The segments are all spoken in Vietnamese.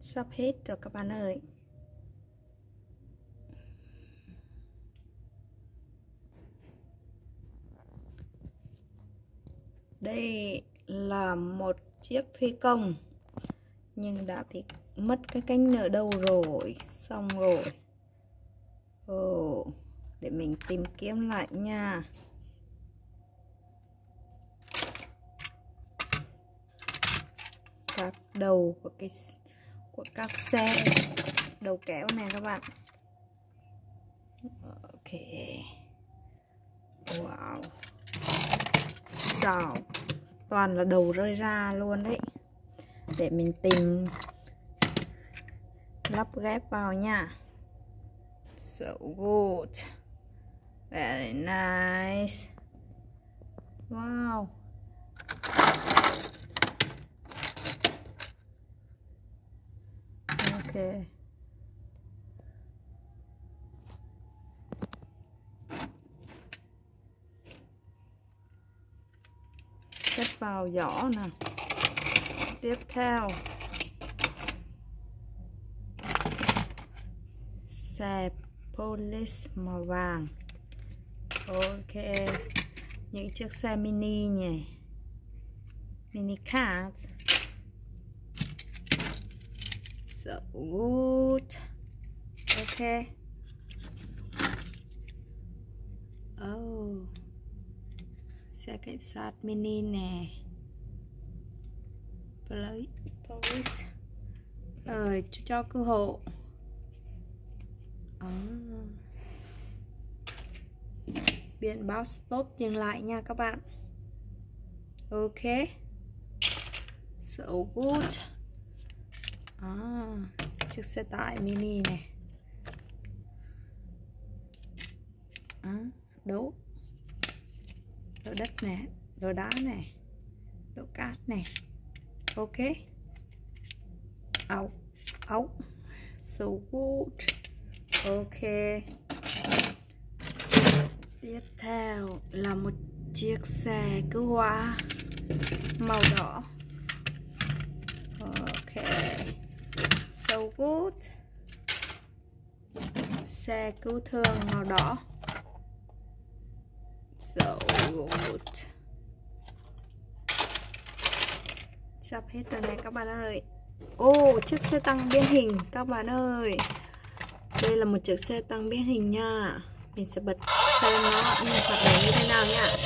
sắp hết rồi các bạn ơi. Đây là một chiếc phi công, nhưng đã bị mất cái cánh nở đâu rồi? Xong rồi. Ồ, để mình tìm kiếm lại nha. Các đầu của cái của các xe đầu kéo này các bạn. Ok. Wow. Sao toàn là đầu rơi ra luôn đấy. Để mình tìm lắp ghép vào nha. So good. Very nice. Wow. Ok. Vào giỏ nè. Tiếp theo. Xe polish màu vàng. Ok. Những chiếc xe mini nhỉ. Mini cars so good ok oh. Xe cảnh sát mini nè. Police. Rồi, cho cứu hộ oh. biển báo stop dừng lại nha các bạn. Ok. So good à, chiếc xe tải mini này. À, đấu đổ đất nè đổ đá này đổ cát này ok. Ấu ấu so good. Ok. Tiếp theo là một chiếc xe cứu hỏa màu đỏ. Ok so good xe cứu thương màu đỏ Dầu good sắp hết rồi này các bạn ơi ô oh, chiếc xe tăng biến hình các bạn ơi đây là một chiếc xe tăng biến hình nha mình sẽ bật xem nó hoạt động như thế nào nha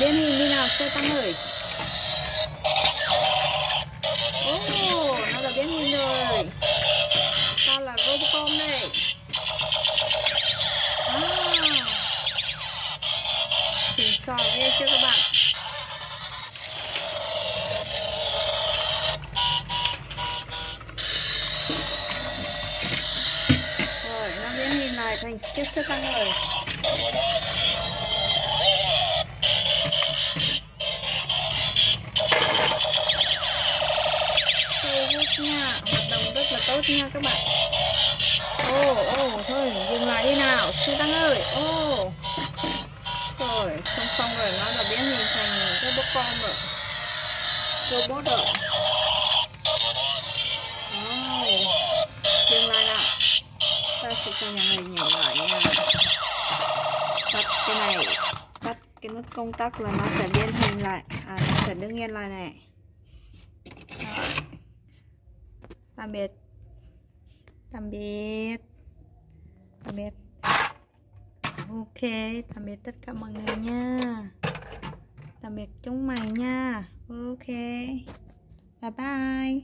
biến hình đi nào xe tăng ơi xịn nghe chưa các bạn. Rồi, nó biến hình lại thành chiếc xe tăng rồi. Nha, hoạt động rất là tốt nha các bạn. Ô ô thôi rồi xong rồi nó là biến hình thành cái bố con rồi robot rồi oh, dừng lại nào ta sẽ cho nhà này nhảy lại nha. Tắt cái này tắt cái nút công tắc là nó sẽ biến hình lại. À nó sẽ đứng yên lại này. Tạm biệt. Tạm biệt. Tạm biệt ok, tạm biệt tất cả mọi người nha. Tạm biệt chúng mày nha. Ok. Bye bye.